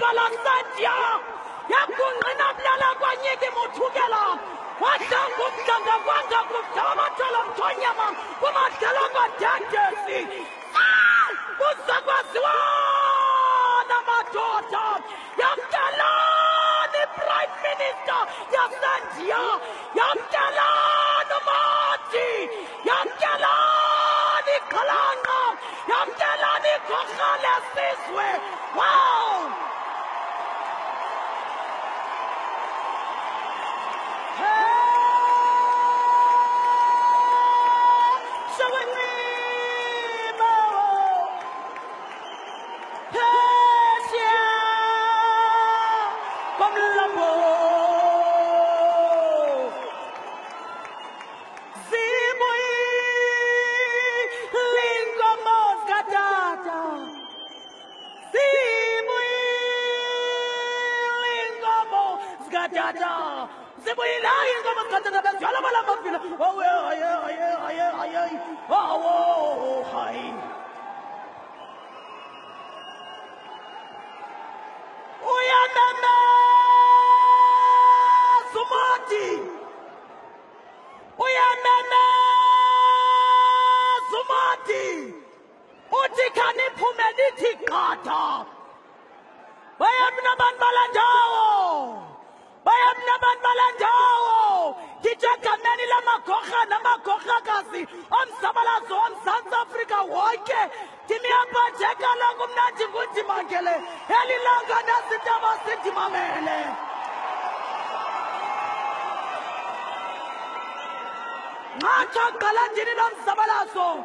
balasadia yakungqina bulala kwanyiki muthukela wadlanga umdlanga kwanga kudala amathala mthonyama kumadala kwadadesi. Ah, Kuza kwaziwana madoda. Yamdalani prime minister yasendiya yamdalani mati. Yamdalani xhalanqa yamdalani igorha lesizwe wow Dada, Zibuyila ingoma zikhathana bezala balamavila. Oh, yeah, yeah, yeah, yeah, yeah. Oh, oh, abantu balandawo. Bayamna abantu balandawo. Ndithi egameni lamagorha namagorhakazi omzabalazo womzantsi afrika wonke. Ndimiyaphatheka lonke mna ndingundimangele eli nazintaba sindimamele lomzabalazo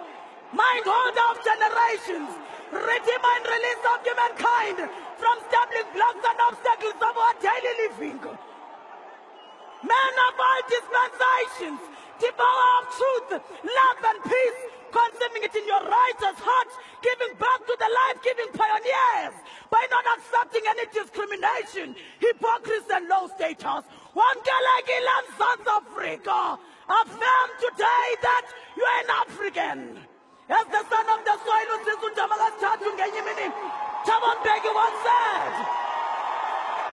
mind of generations redeemer and release of humankind from stumbling blocks and obstacles of our daily living men of all dispensations, power of truth, love and peace, consuming it in your righteous heart, giving back to the life-giving pioneers by not accepting any discrimination, hypocrisy and low status. Wamkelekile South Africa, affirm today that you are an African. As the